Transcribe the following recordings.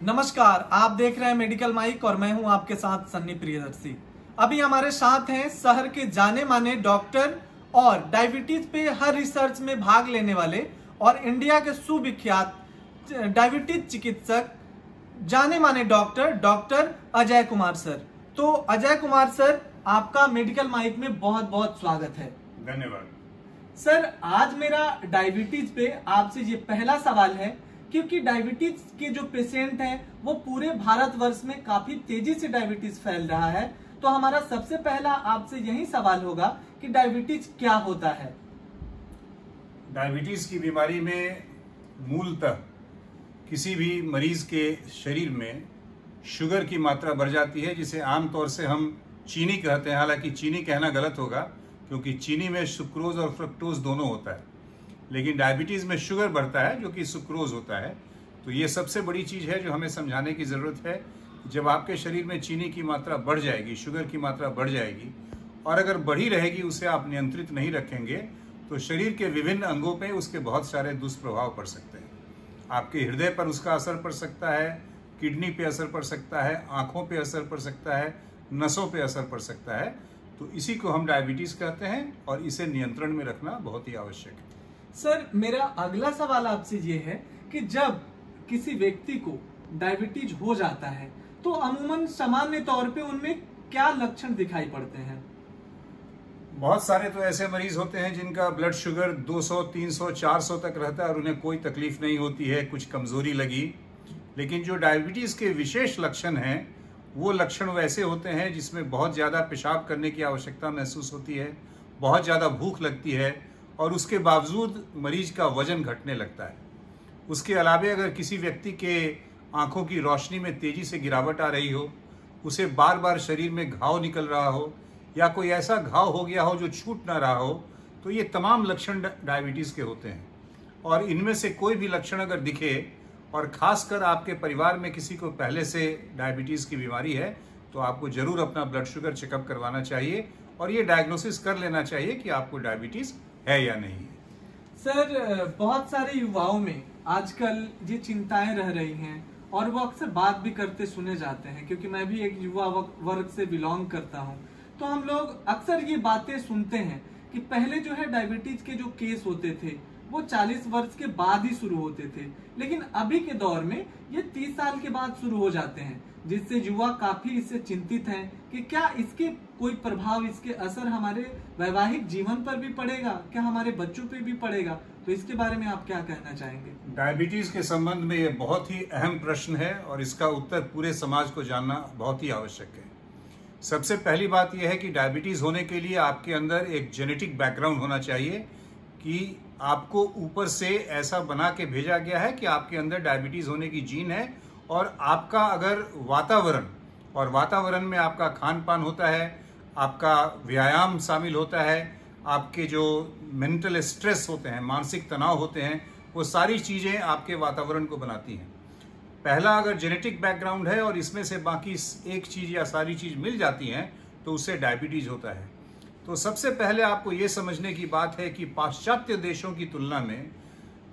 नमस्कार आप देख रहे हैं मेडिकल माइक और मैं हूँ आपके साथ सन्नी प्रियदर्शी। अभी हमारे साथ हैं शहर के जाने माने डॉक्टर और डायबिटीज़ पे हर रिसर्च में भाग लेने वाले और इंडिया के सुविख्यात डायबिटीज़ चिकित्सक जाने माने doctor doctor Ajay Kumar sir. तो अजय कुमार सर आपका मेडिकल माइक में बहुत बहुत स्वागत है। धन्यवाद। सर आज मेरा डायबिटीज़ पे आपसे ये पहला सवाल है क्योंकि डायबिटीज़ के जो पेशेंट हैं, वो पूरे भारतवर्ष में काफ़ी तेज़ी से डायबिटीज़ फैल रहा है। तो हमारा सबसे पहला आपसे यही सवाल होगा कि डायबिटीज़ क्या होता है? डायबिटीज़ की बीमारी में मूलतः किसी भी मरीज़ के शरीर में शुगर की मात्रा बढ़ जाती है, जिसे आमतौर से हम चीनी कहते हैं। हालाँकि चीनी कहना गलत होगा, क्योंकि चीनी में सुक्रोज और फ्रक्टोज दोनों होता है। लेकिन डायबिटीज़ में शुगर बढ़ता है, जो कि सुक्रोज होता है तो ये सबसे बड़ी चीज़ है जो हमें समझाने की ज़रूरत है जब आपके शरीर में चीनी की मात्रा बढ़ जाएगी, शुगर की मात्रा बढ़ जाएगी, और अगर बढ़ी रहेगी, उसे आप नियंत्रित नहीं रखेंगे तो शरीर के विभिन्न अंगों पे उसके बहुत सारे दुष्प्रभाव पड़ सकते हैं। आपके हृदय पर उसका असर पड़ सकता है, किडनी पे असर पड़ सकता है, आँखों पे असर पड़ सकता है, नसों पे असर पड़ सकता है तो इसी को हम डायबिटीज़ कहते हैं और इसे नियंत्रण में रखना बहुत ही आवश्यक है। सर मेरा अगला सवाल आपसे ये है कि जब किसी व्यक्ति को डायबिटीज़ हो जाता है तो अमूमन सामान्य तौर पे उनमें क्या लक्षण दिखाई पड़ते हैं? बहुत सारे तो ऐसे मरीज़ होते हैं जिनका ब्लड शुगर 200, 300, 400 तक रहता है और उन्हें कोई तकलीफ़ नहीं होती है कुछ कमज़ोरी लगी। लेकिन जो डायबिटीज़ के विशेष लक्षण हैं वो लक्षण वैसे होते हैं जिसमें बहुत ज़्यादा पेशाब करने की आवश्यकता महसूस होती है बहुत ज़्यादा भूख लगती है और उसके बावजूद मरीज़ का वज़न घटने लगता है। उसके अलावे अगर किसी व्यक्ति के आँखों की रोशनी में तेज़ी से गिरावट आ रही हो, उसे बार बार शरीर में घाव निकल रहा हो, या कोई ऐसा घाव हो गया हो जो छूट ना रहा हो तो ये तमाम लक्षण डायबिटीज़ के होते हैं। और इनमें से कोई भी लक्षण अगर दिखे, और खासकर आपके परिवार में किसी को पहले से डायबिटीज़ की बीमारी है तो आपको ज़रूर अपना ब्लड शुगर चेकअप करवाना चाहिए, और ये डायग्नोसिस कर लेना चाहिए कि आपको डायबिटीज़ है या नहीं? है सर बहुत सारे युवाओं में आजकल ये चिंताएँ रह रही हैं और वो अक्सर बात भी करते सुने जाते हैं, क्योंकि मैं भी एक युवा वर्ग से बिलोंग करता हूँ। तो हम लोग अक्सर ये बातें सुनते हैं कि पहले जो है डायबिटीज़ के जो केस होते थे, वो 40 वर्ष के बाद ही शुरू होते थे। लेकिन अभी के दौर में ये 30 साल के बाद शुरू हो जाते हैं। जिससे युवा काफ़ी इससे चिंतित हैं कि क्या इसके कोई प्रभाव, इसके असर हमारे वैवाहिक जीवन पर भी पड़ेगा? क्या हमारे बच्चों पे भी पड़ेगा? तो इसके बारे में आप क्या कहना चाहेंगे? डायबिटीज़ के संबंध में ये बहुत ही अहम प्रश्न है और इसका उत्तर पूरे समाज को जानना बहुत ही आवश्यक है। सबसे पहली बात यह है कि डायबिटीज़ होने के लिए आपके अंदर एक जेनेटिक बैकग्राउंड होना चाहिए कि आपको ऊपर से ऐसा बना के भेजा गया है कि आपके अंदर डायबिटीज़ होने की जीन है और आपका अगर वातावरण, और वातावरण में आपका खान पान होता है, आपका व्यायाम शामिल होता है, आपके जो मेंटल स्ट्रेस होते हैं, मानसिक तनाव होते हैं, वो सारी चीज़ें आपके वातावरण को बनाती हैं। पहला अगर जेनेटिक बैकग्राउंड है और इसमें से बाकी एक चीज़ या सारी चीज़ मिल जाती हैं तो उससे डायबिटीज़ होता है। तो सबसे पहले आपको ये समझने की बात है कि पाश्चात्य देशों की तुलना में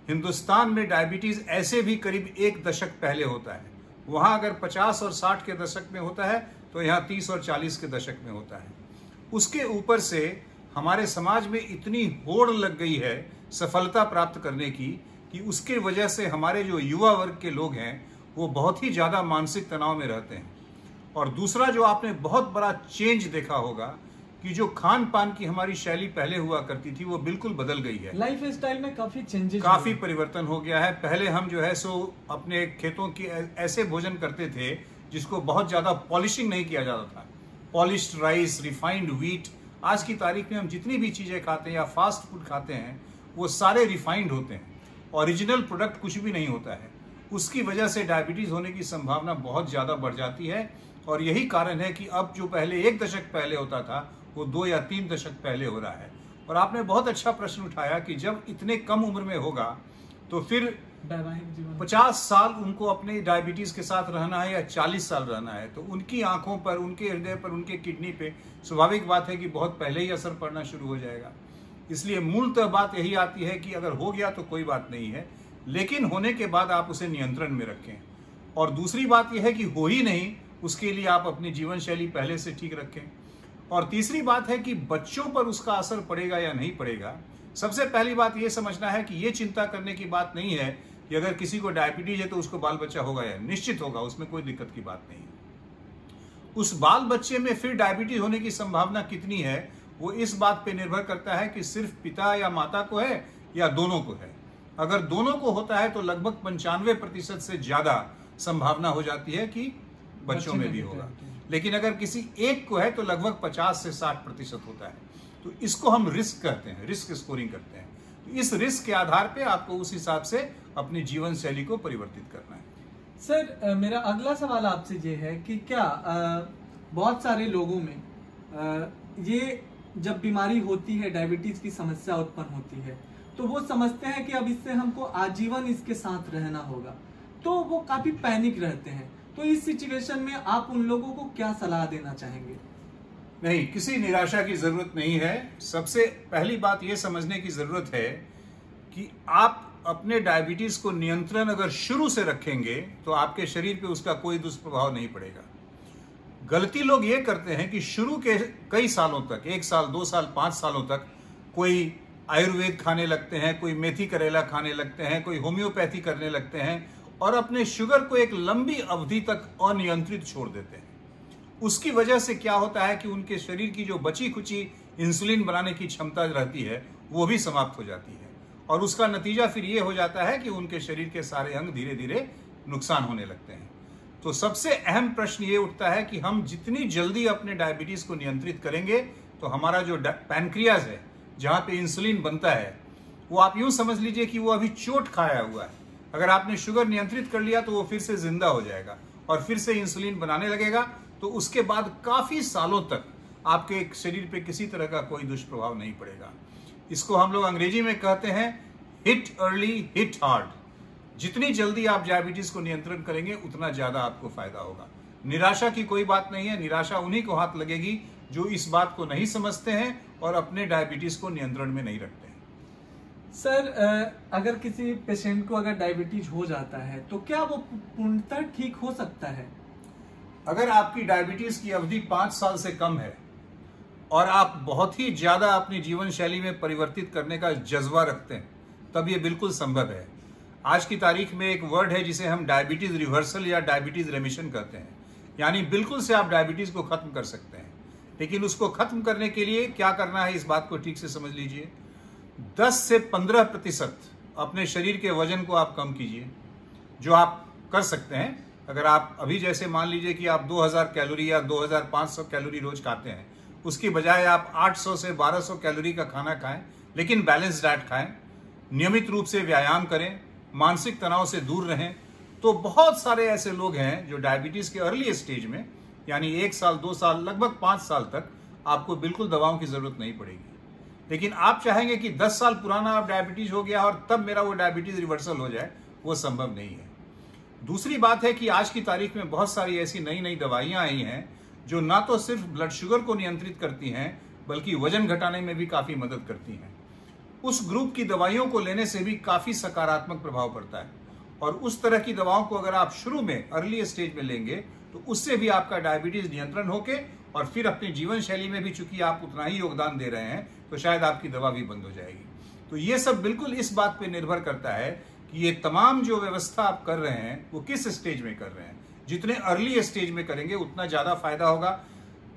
हिंदुस्तान में डायबिटीज़ ऐसे भी करीब एक दशक पहले होता है। वहाँ अगर 50 और 60 के दशक में होता है तो यहाँ 30 और 40 के दशक में होता है। उसके ऊपर से हमारे समाज में इतनी होड़ लग गई है सफलता प्राप्त करने की, कि उसके वजह से हमारे जो युवा वर्ग के लोग हैं, वो बहुत ही ज़्यादा मानसिक तनाव में रहते हैं। और दूसरा जो आपने बहुत बड़ा चेंज देखा होगा कि जो खान पान की हमारी शैली पहले हुआ करती थी वो बिल्कुल बदल गई है। लाइफ स्टाइल में काफ़ी चेंजेस काफ़ी परिवर्तन हो गया है। पहले हम जो है सो अपने खेतों की ऐसे भोजन करते थे जिसको बहुत ज़्यादा पॉलिशिंग नहीं किया जाता था। पॉलिश राइस रिफाइंड व्हीट आज की तारीख में हम जितनी भी चीज़ें खाते हैं या फास्ट फ़ूड खाते हैं वो सारे रिफाइंड होते हैं। ओरिजिनल प्रोडक्ट कुछ भी नहीं होता है। उसकी वजह से डायबिटीज़ होने की संभावना बहुत ज़्यादा बढ़ जाती है। और यही कारण है कि अब जो पहले एक दशक पहले होता था वो दो या तीन दशक पहले हो रहा है। और आपने बहुत अच्छा प्रश्न उठाया कि जब इतने कम उम्र में होगा तो फिर पचास साल उनको अपने डायबिटीज़ के साथ रहना है या चालीस साल रहना है तो उनकी आँखों पर उनके हृदय पर उनके किडनी पे स्वाभाविक बात है कि बहुत पहले ही असर पड़ना शुरू हो जाएगा। इसलिए मूलतः बात यही आती है कि अगर हो गया तो कोई बात नहीं है लेकिन होने के बाद आप उसे नियंत्रण में रखें। और दूसरी बात यह है कि हो ही नहीं उसके लिए आप अपनी जीवन शैली पहले से ठीक रखें। और तीसरी बात है कि बच्चों पर उसका असर पड़ेगा या नहीं पड़ेगा। सबसे पहली बात यह समझना है कि यह चिंता करने की बात नहीं है कि अगर किसी को डायबिटीज़ है तो उसको बाल बच्चा होगा या निश्चित होगा उसमें कोई दिक्कत की बात नहीं उस बाल बच्चे में फिर डायबिटीज़ होने की संभावना कितनी है वो इस बात पे निर्भर करता है कि सिर्फ़ पिता या माता को है या दोनों को है। अगर दोनों को होता है तो लगभग पंचानवे प्रतिशत से ज़्यादा संभावना हो जाती है कि बच्चों में भी होगा। लेकिन अगर किसी एक को है तो लगभग 50 से 60 प्रतिशत होता है। तो इसको हम रिस्क करते हैं, रिस्क स्कोरिंग करते हैं। तो इस रिस्क के आधार पे आपको उस हिसाब से अपनी जीवन शैली को परिवर्तित करना है। सर मेरा अगला सवाल आपसे ये है कि क्या बहुत सारे लोगों में ये जब बीमारी होती है, डायबिटीज़ की समस्या उत्पन्न होती है तो वो समझते हैं कि अब इससे हमको आजीवन इसके साथ रहना होगा। तो वो काफ़ी पैनिक रहते हैं। तो इस सिचुएशन में आप उन लोगों को क्या सलाह देना चाहेंगे? नहीं, किसी निराशा की ज़रूरत नहीं है। सबसे पहली बात यह समझने की ज़रूरत है कि आप अपने डायबिटीज़ को नियंत्रण अगर शुरू से रखेंगे तो आपके शरीर पे उसका कोई दुष्प्रभाव नहीं पड़ेगा। गलती लोग ये करते हैं कि शुरू के कई सालों तक, एक साल, दो साल, पाँच सालों तक कोई आयुर्वेद खाने लगते हैं, कोई मेथी करेला खाने लगते हैं, कोई होम्योपैथी करने लगते हैं और अपने शुगर को एक लंबी अवधि तक अनियंत्रित छोड़ देते हैं। उसकी वजह से क्या होता है कि उनके शरीर की जो बची खुची इंसुलिन बनाने की क्षमता रहती है, वो भी समाप्त हो जाती है। और उसका नतीजा फिर ये हो जाता है कि उनके शरीर के सारे अंग धीरे धीरे नुकसान होने लगते हैं। तो सबसे अहम प्रश्न ये उठता है कि हम जितनी जल्दी अपने डायबिटीज़ को नियंत्रित करेंगे तो हमारा जो पैनक्रियाज है, जहाँ पे इंसुलिन बनता है, वो आप यूँ समझ लीजिए कि वो अभी चोट खाया हुआ है। अगर आपने शुगर नियंत्रित कर लिया तो वो फिर से ज़िंदा हो जाएगा और फिर से इंसुलिन बनाने लगेगा। तो उसके बाद काफ़ी सालों तक आपके शरीर पे किसी तरह का कोई दुष्प्रभाव नहीं पड़ेगा। इसको हम लोग अंग्रेज़ी में कहते हैं हिट अर्ली हिट हार्ड जितनी जल्दी आप डायबिटीज़ को नियंत्रण करेंगे, उतना ज़्यादा आपको फ़ायदा होगा। निराशा की कोई बात नहीं है, निराशा उन्हीं को हाथ लगेगी जो इस बात को नहीं समझते हैं और अपने डायबिटीज़ को नियंत्रण में नहीं रखते। सर अगर किसी पेशेंट को अगर डायबिटीज़ हो जाता है तो क्या वो पूर्णतः ठीक हो सकता है? अगर आपकी डायबिटीज़ की अवधि पाँच साल से कम है, और आप बहुत ही ज़्यादा अपनी जीवन शैली में परिवर्तित करने का जज्बा रखते हैं, तब ये बिल्कुल संभव है। आज की तारीख में एक वर्ड है जिसे हम डायबिटीज़ रिवर्सल या डायबिटीज़ रेमिशन कहते हैं। यानी बिल्कुल से आप डायबिटीज़ को खत्म कर सकते हैं। लेकिन उसको खत्म करने के लिए क्या करना है, इस बात को ठीक से समझ लीजिए। 10 से 15 प्रतिशत अपने शरीर के वज़न को आप कम कीजिए, जो आप कर सकते हैं। अगर आप अभी जैसे मान लीजिए कि आप 2000 कैलोरी या 2500 कैलोरी रोज खाते हैं, उसकी बजाय आप 800 से 1200 कैलोरी का खाना खाएँ, लेकिन बैलेंस डाइट खाएँ, नियमित रूप से व्यायाम करें, मानसिक तनाव से दूर रहें तो बहुत सारे ऐसे लोग हैं जो डायबिटीज़ के अर्ली स्टेज में, यानी एक साल, दो साल, लगभग पाँच साल तक आपको बिल्कुल दवाओं की ज़रूरत नहीं पड़ेगी। लेकिन आप चाहेंगे कि 10 साल पुराना आप डायबिटीज़ हो गया और तब मेरा वो डायबिटीज़ रिवर्सल हो जाए, वो संभव नहीं है। दूसरी बात है कि आज की तारीख में बहुत सारी ऐसी नई नई दवाइयाँ आई हैं, जो ना तो सिर्फ़ ब्लड शुगर को नियंत्रित करती हैं, बल्कि वज़न घटाने में भी काफ़ी मदद करती हैं। उस ग्रुप की दवाइयों को लेने से भी काफ़ी सकारात्मक प्रभाव पड़ता है। और उस तरह की दवाओं को अगर आप शुरू में अर्ली स्टेज में लेंगे तो उससे भी आपका डायबिटीज़ नियंत्रण होके और फिर अपनी जीवन शैली में भी चूँकि आप उतना ही योगदान दे रहे हैं तो शायद आपकी दवा भी बंद हो जाएगी। तो ये सब बिल्कुल इस बात पे निर्भर करता है कि ये तमाम जो व्यवस्था आप कर रहे हैं, वो किस स्टेज में कर रहे हैं। जितने अर्ली स्टेज में करेंगे, उतना ज़्यादा फ़ायदा होगा।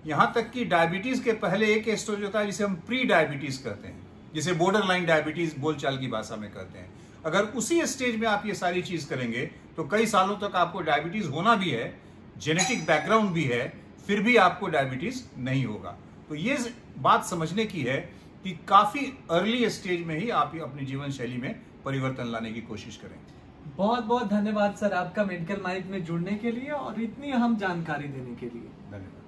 यहाँ तक कि डायबिटीज़ के पहले एक स्टेज होता है जिसे हम प्री डायबिटीज़ कहते हैं, जिसे बॉर्डर लाइन डायबिटीज़ बोलचाल की भाषा में कहते हैं। अगर उसी स्टेज में आप ये सारी चीज़ करेंगे तो कई सालों तक आपको डायबिटीज़ होना भी है जेनेटिक बैकग्राउंड भी है फिर भी आपको डायबिटीज़ नहीं होगा। तो ये बात समझने की है कि काफ़ी अर्ली स्टेज में ही आप अपनी जीवन शैली में परिवर्तन लाने की कोशिश करें। बहुत बहुत धन्यवाद सर आपका मेडिकल माइक में जुड़ने के लिए और इतनी अहम जानकारी देने के लिए। धन्यवाद।